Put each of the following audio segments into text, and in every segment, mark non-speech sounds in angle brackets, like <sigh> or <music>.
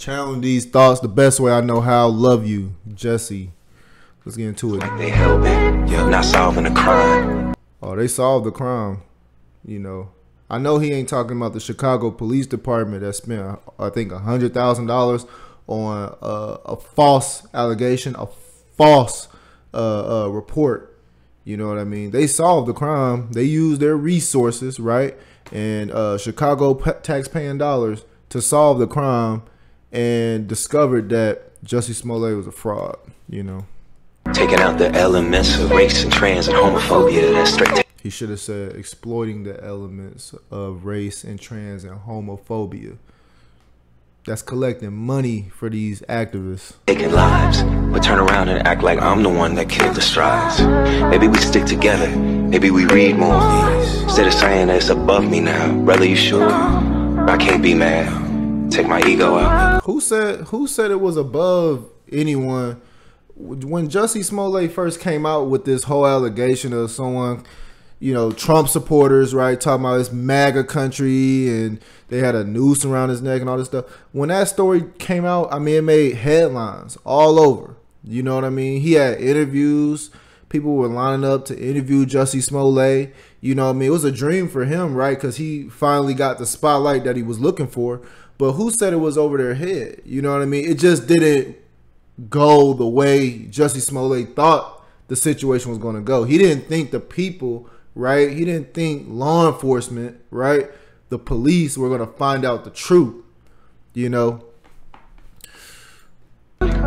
Challenge these thoughts the best way I know how. Love you, Jesse. Let's get into it. Like They me, yeah, not solving a crime. Oh, they solved the crime. You know, I know he ain't talking about the Chicago Police Department that spent, I think, a hundred thousand dollars on uh, a false allegation, a false uh, uh, report. You know what I mean? They solved the crime. They used their resources, right, and uh, Chicago taxpaying dollars to solve the crime, and discovered that Jussie Smollett was a fraud. You know. Taking out the elements of race and trans and homophobia. That's straight. He should have said exploiting the elements of race and trans and homophobia. That's collecting money for these activists. Taking lives, but turn around and act like I'm the one that killed the strides. Maybe we stick together. Maybe we read more. of these Instead of saying that it's above me now. Brother, you sure? I can't be mad. Take my ego out. Who said who said it was above anyone? when Jussie Smollett first came out with this whole allegation of someone, you know, Trump supporters, right, talking about this MAGA country and they had a noose around his neck and all this stuff. When that story came out, I mean, it made headlines all over. You know what I mean? He had interviews. People were lining up to interview Jussie Smollett. You know what I mean? It was a dream for him, right? Because he finally got the spotlight that he was looking for. But who said it was over their head? You know what I mean? It just didn't go the way Jussie Smollett thought the situation was going to go. He didn't think the people, right? He didn't think law enforcement, right? The police were going to find out the truth, you know?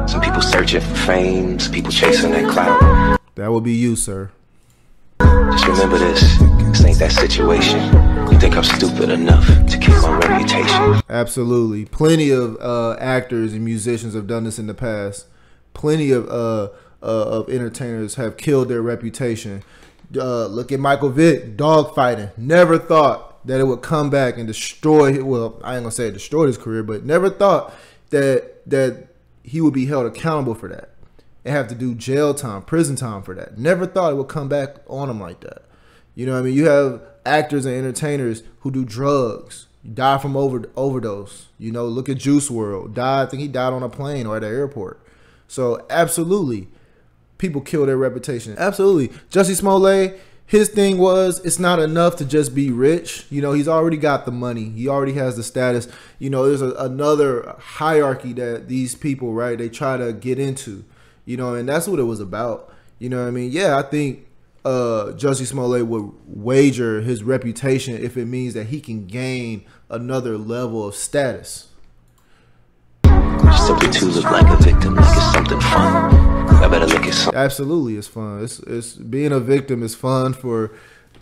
Some people searching for fame, some people chasing that clout. That would be you, sir. Just remember this. This ain't that situation. You think I'm stupid enough to keep my reputation? Absolutely. Plenty of uh, actors and musicians have done this in the past. Plenty of uh, uh, of entertainers have killed their reputation. Uh, look at Michael Vick, dogfighting. Never thought that it would come back and destroy. Well, I ain't gonna say it destroyed his career, but never thought that that he would be held accountable for that and have to do jail time, prison time for that. Never thought it would come back on them like that. You know what I mean? You have actors and entertainers who do drugs, die from over overdose. You know, look at Juice WRLD. Died, I think he died on a plane or at an airport. So absolutely, people kill their reputation. Absolutely. Jussie Smollett, his thing was it's not enough to just be rich. You know, he's already got the money. He already has the status. You know, there's a, another hierarchy that these people, right, they try to get into. You know, and that's what it was about. You know what I mean? Yeah, I think uh, Jussie Smollett would wager his reputation if it means that he can gain another level of status. Simply to look like a victim, like it's something fun. I better look at something. Absolutely, it's fun. It's, it's being a victim is fun for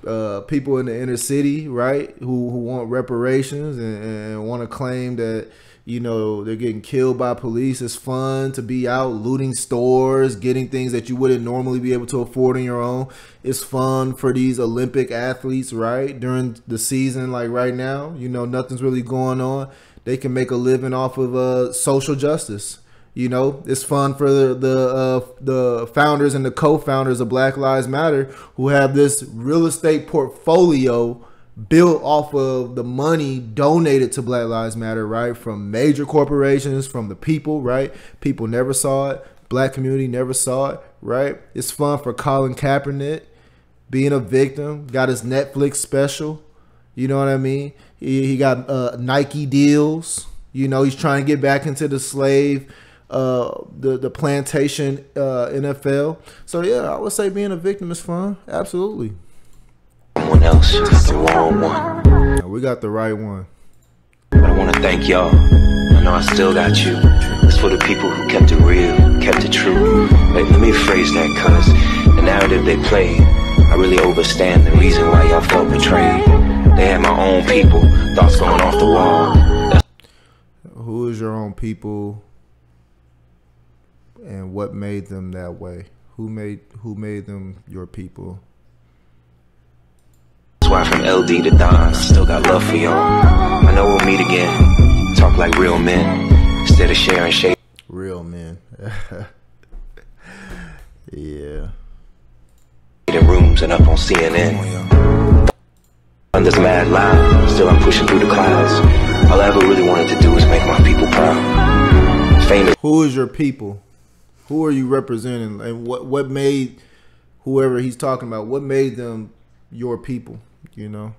uh, people in the inner city, right? Who who want reparations and, and want to claim that you know they're getting killed by police. It's fun to be out looting stores getting things that you wouldn't normally be able to afford on your own. It's fun for these olympic athletes right? During the season like right now you know nothing's really going on. They can make a living off of uh, social justice. You know it's fun for the the, uh, the founders and the co-founders of black lives matter who have this real estate portfolio built off of the money donated to Black Lives Matter, right? From major corporations, from the people, right? People never saw it. Black community never saw it, right? It's fun for Colin Kaepernick being a victim, got his Netflix special. You know what I mean? He, he got uh, Nike deals. You know, he's trying to get back into the slave, uh, the the plantation uh, NFL. So yeah, I would say being a victim is fun. Absolutely someone else. The wrong one. we got the right one. But I want to thank y'all. I know I still got you. It's for the people who kept it real, kept it true. Wait, let me phrase that, cuz the narrative they played, I really overstand the reason why y'all felt betrayed. They had my own people, thoughts going off the wall. That's who is your own people and what made them that way? Who made who made them your people? Why from LD to Don, still got love for y'all. I know we'll meet again. Talk like real men instead of sharing shade. Real men. <laughs> yeah. In rooms and up on CNN. Thunder's mad loud. Still I'm pushing through the clouds. All I ever really wanted to do is make my people proud. Famous. Who is your people? Who are you representing? And what what made whoever he's talking about? What made them your people? You know.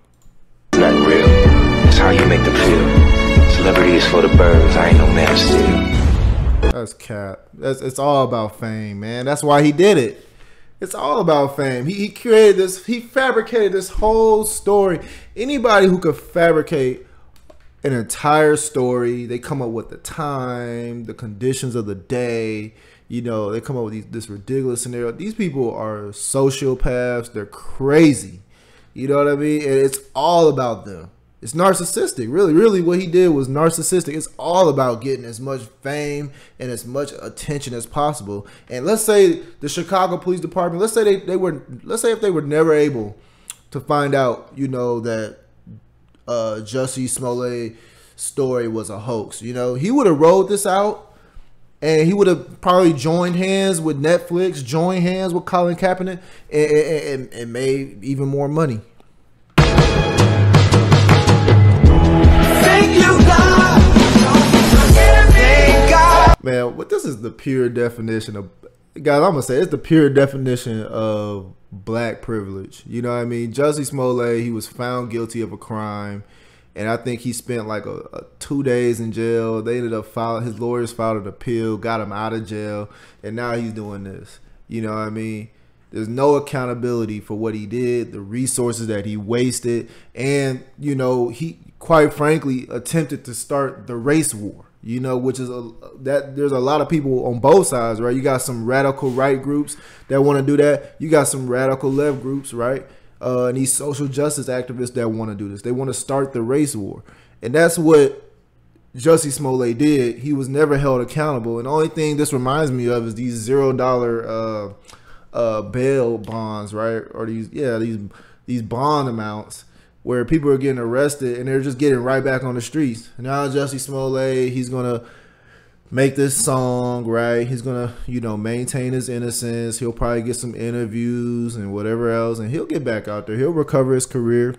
It's Not real. It's how you make them feel. Celebrity is for the birds. I ain't no man steel. That's cap. That's it's all about fame, man. That's why he did it. It's all about fame. He, he created this. He fabricated this whole story. Anybody who could fabricate an entire story, they come up with the time, the conditions of the day. You know, they come up with these, this ridiculous scenario. These people are sociopaths. They're crazy. You know what I mean? And it's all about them. It's narcissistic. Really, really, what he did was narcissistic. It's all about getting as much fame and as much attention as possible. And let's say the Chicago Police Department, let's say they, they were, let's say if they were never able to find out, you know, that uh, Jussie Smollett story was a hoax. You know, he would have rolled this out and he would have probably joined hands with Netflix, joined hands with Colin Kaepernick, and, and, and made even more money. Man, what this is the pure definition of guys. I'm gonna say it's the pure definition of black privilege. You know what I mean? Jussie Smollett, he was found guilty of a crime, and I think he spent like a, a two days in jail. They ended up filing his lawyers filed an appeal, got him out of jail, and now he's doing this. You know what I mean? There's no accountability for what he did, the resources that he wasted, and you know he quite frankly attempted to start the race war you know, which is a that there's a lot of people on both sides, right? You got some radical right groups that want to do that. You got some radical left groups, right? Uh, and these social justice activists that want to do this. They want to start the race war, and that's what Jussie Smollett did. He was never held accountable, and the only thing this reminds me of is these zero dollar uh, uh, bail bonds, right? Or these yeah these these bond amounts where people are getting arrested and they're just getting right back on the streets. Now Jussie Smollett, he's gonna make this song, right? He's gonna, you know, maintain his innocence. He'll probably get some interviews and whatever else, and he'll get back out there. He'll recover his career.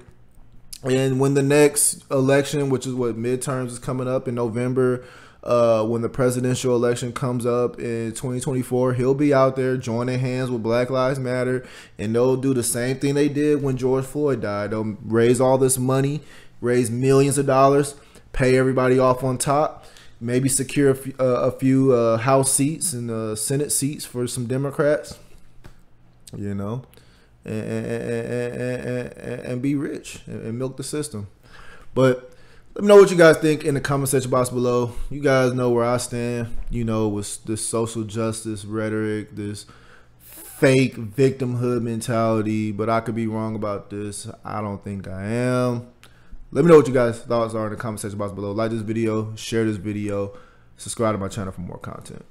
And when the next election, which is what midterms is coming up in November, uh, when the presidential election comes up in 2024, he'll be out there joining hands with Black Lives Matter, and they'll do the same thing they did when George Floyd died. They'll raise all this money, raise millions of dollars, pay everybody off on top, maybe secure a few, uh, a few uh, House seats and uh, Senate seats for some Democrats, you know, and, and, and, and be rich and milk the system. But let me know what you guys think in the comment section box below. You guys know where I stand, you know, with this social justice rhetoric, this fake victimhood mentality, but I could be wrong about this. I don't think I am. Let me know what you guys' thoughts are in the comment section box below. Like this video, share this video, subscribe to my channel for more content.